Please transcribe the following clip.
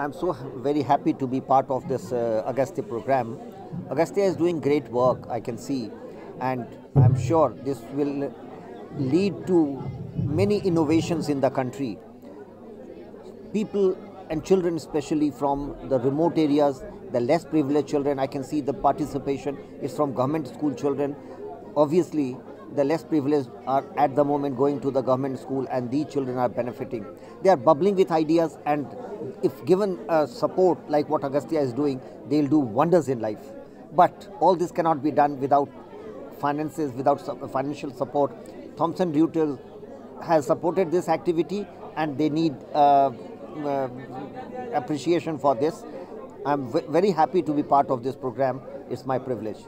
I'm so very happy to be part of this uh, Agastya program. Agastya is doing great work, I can see, and I'm sure this will lead to many innovations in the country. People and children, especially from the remote areas, the less privileged children, I can see the participation is from government school children. Obviously, the less privileged are at the moment going to the government school and these children are benefiting. They are bubbling with ideas and if given uh, support like what Agastya is doing, they'll do wonders in life. But all this cannot be done without finances, without financial support. Thomson Reuters has supported this activity and they need uh, uh, appreciation for this. I'm very happy to be part of this program. It's my privilege.